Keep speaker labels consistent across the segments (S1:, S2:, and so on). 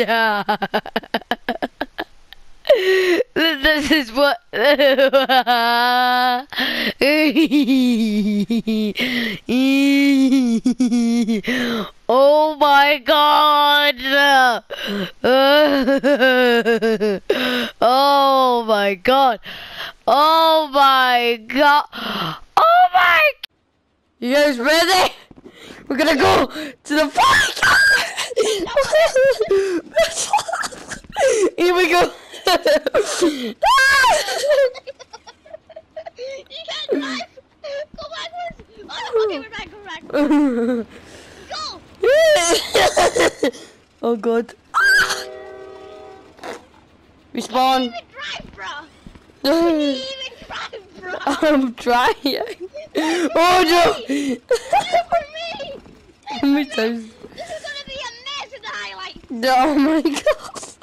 S1: yeah. this is what. oh my god! oh my god! Oh my god! Oh my! You guys ready? We're gonna go to the park! Here we go!
S2: you can't drive! Go backwards! Oh, okay, we're back, we're back. Go!
S1: oh god. Respawn.
S2: drive, bro! You can't even drive!
S1: I'm trying. Oh no!
S2: For me!
S1: How many times?
S2: This is gonna be a mess in the highlights!
S1: Oh my god.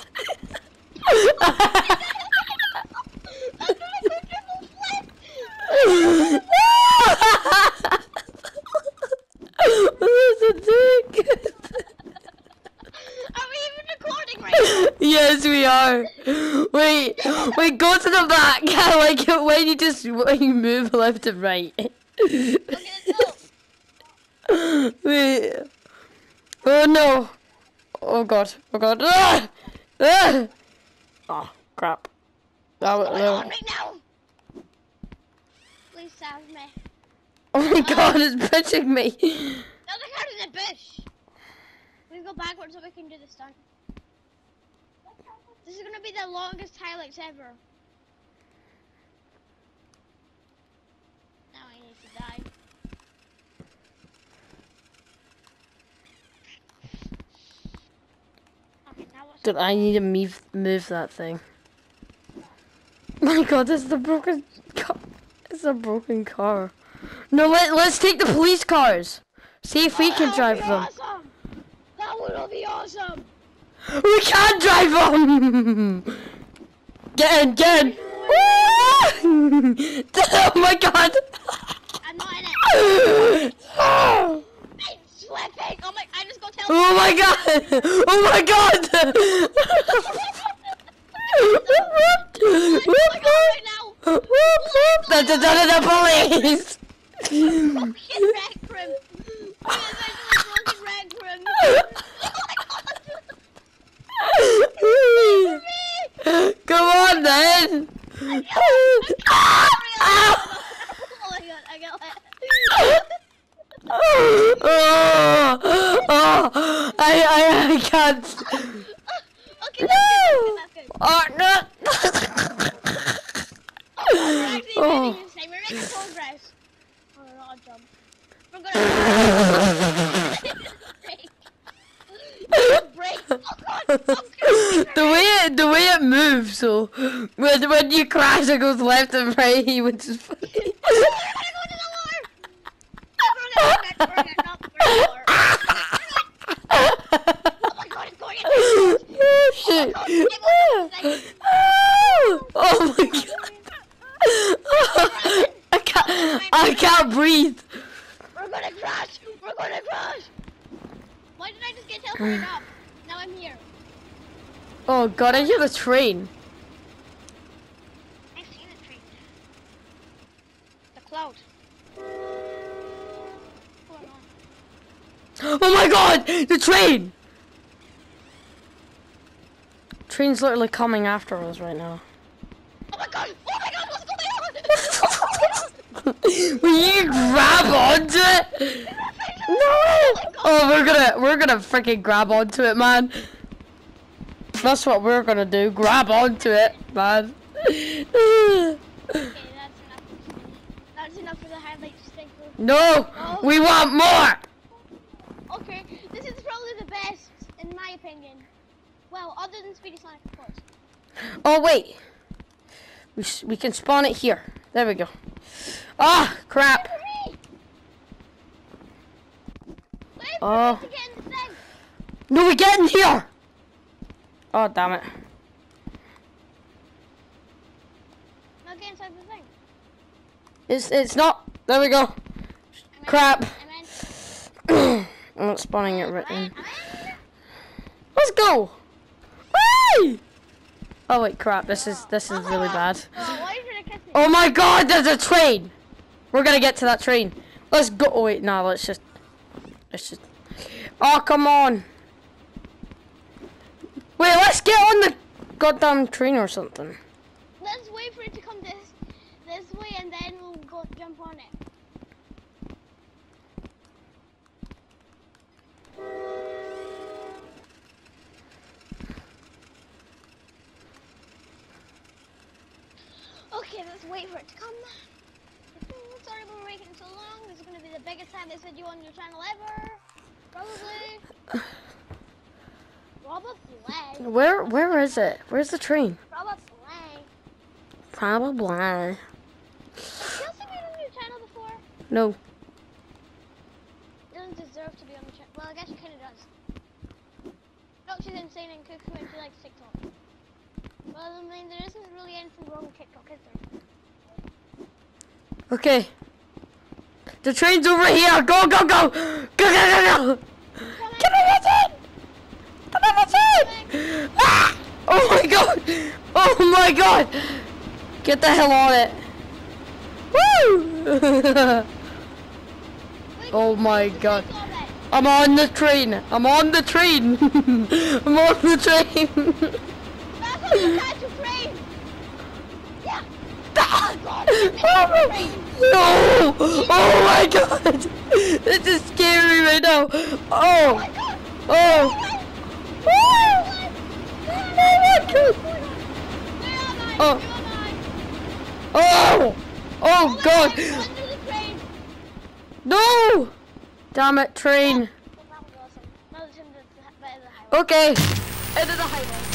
S2: I'm gonna go triple flip!
S1: That's a dick.
S2: Are we even recording right now?
S1: Yes, we are. Wait, wait, go to the back. Like when you just when you move left and right.
S2: Okay, let's go.
S1: Wait. Oh no. Oh god. Oh god. Ah! Ah! Oh crap. Oh,
S2: What's going
S1: no.
S2: right now? Please save me.
S1: oh my god, it's pinching me.
S2: There's a card in the bush. We go backwards so we can do the stunt. This is gonna be the longest highlights ever. Now I need to die. Okay, now what's
S1: Dude, I need to move move that thing. My god, this is the broken car. It's a broken car. No, let, let's take the police cars. See if we can drive them.
S2: Awesome. That would be awesome.
S1: We can't drive them! Get in, get in! oh my god!
S2: I'm not in it.
S1: oh
S2: I'm slipping. Oh my! I just got teleported.
S1: my god! Oh my god!
S2: I'm going right now.
S1: Da da da da my god!
S2: Broken rec room. We have a broken rec room. Oh my god.
S1: Oh Come on then!
S2: Oh my god, I got it.
S1: oh, oh, I, I, I can't.
S2: Okay, that's good, that's good,
S1: Oh, no.
S2: that's good. We're actually
S1: Oh.
S2: making this time. We're making progress. Oh, not a jump. We're gonna break. break. God, god.
S1: the way it, the way it moves, so when when you crash, it goes left and right, which is funny.
S2: We're gonna go to the war. We're gonna, we're gonna, not the war. Oh my god, it's going in.
S1: Oh! My god! I can't, I can't breathe.
S2: We're gonna crash! We're gonna crash! Why did I just get teleported up? Now I'm here.
S1: Oh god, I hear the train.
S2: I see the tree. The cloud. What's going on?
S1: Oh my god, the train! Train's literally coming after us right now.
S2: Oh my god! Oh my god! What's going on?
S1: Will you grab onto it? No! Oh, we're gonna we're gonna freaking grab onto it, man. That's what we're gonna do. Grab onto it, man.
S2: okay, that's enough. That's enough for the highlights.
S1: No, oh. we want more.
S2: Okay, this is probably the best, in my opinion. Well, other than Speedy Sonic, of course.
S1: Oh wait, we we can spawn it here. There we go. Ah, crap.
S2: Wait
S1: Oh.
S2: me to get in the thing.
S1: No, we get in here. Oh damn it.
S2: Now get inside the thing.
S1: It's it's not. There we go. Crap.
S2: I'm.
S1: I'm not spawning it right
S2: I'm in.
S1: in.
S2: I'm in.
S1: Let's go. Me! Oh wait, crap. This is this is oh really bad.
S2: Oh, why are you trying to catch me?
S1: Oh my God! There's a train. We're gonna get to that train. Let's go. Oh wait, no. Let's just. Let's just. Oh come on. Wait, let's get on the goddamn train or something.
S2: Let's wait for it to come this this way and then we'll go jump on it. Okay, let's wait for it to come. Sorry we're waiting so long. This is gonna be the biggest time this video on your channel ever. Probably. Probably.
S1: Where where is it? Where's the train?
S2: Probably.
S1: Probably.
S2: Has Chelsea been on your channel before?
S1: No.
S2: doesn't deserve to be on the channel. Well, I guess she kind of does. No, she's insane and cuckoo and she likes TikTok. Well, I mean, there isn't really anything wrong with TikTok, is there?
S1: Okay. The train's over here. Go go go. Go go go go.
S2: Come
S1: Get on the train. Get on the train. Ah! Oh my god. Oh my god. Get the hell on it. Woo! Oh my God.
S2: take all that.
S1: I'm on the train. I'm on the train. I'm on the train.
S2: Yeah!
S1: no! Oh my god! This is scary right now.
S2: Oh
S1: Oh!
S2: my god!
S1: Oh! Oh! Oh my god!
S2: Where am I?
S1: Oh.
S2: Where am I?
S1: Oh! Oh god!
S2: Under the train!
S1: No! Damn it, train.
S2: Well, that was awesome. Now the train that's better than the highway.
S1: Okay. The highway.